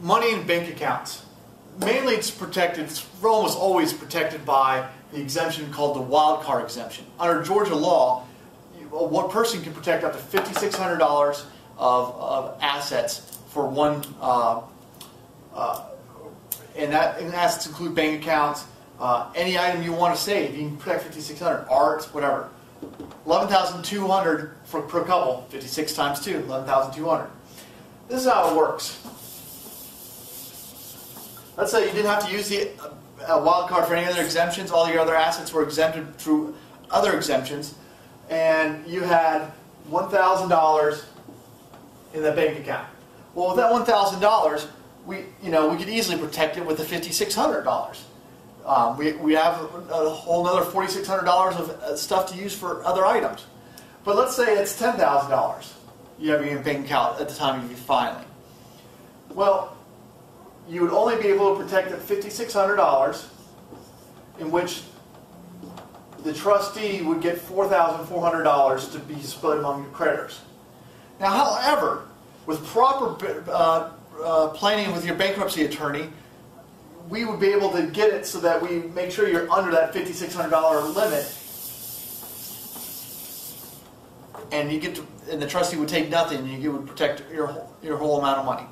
Money in bank accounts. Mainly it's protected, it's almost always protected by the exemption called the wild card exemption. Under Georgia law, one person can protect up to $5,600 of, of assets for one, uh, uh, and that and assets include bank accounts, uh, any item you want to save, you can protect 5,600, art, whatever. 11,200 for per couple, 56 times 2, 11,200. This is how it works. Let's say you didn't have to use the uh, for any other exemptions. All your other assets were exempted through other exemptions, and you had one thousand dollars in that bank account. Well, with that one thousand dollars, we you know we could easily protect it with the fifty six hundred dollars. Um, we, we have a whole another forty six hundred dollars of uh, stuff to use for other items. But let's say it's ten thousand dollars you have in your bank account at the time of your filing. Well, you would only be able to protect at $5,600, in which the trustee would get $4,400 to be split among your creditors. Now, however, with proper uh, uh, planning with your bankruptcy attorney, we would be able to get it so that we make sure you're under that $5,600 limit. And you get to, and the trustee would take nothing, and you would protect your your whole amount of money.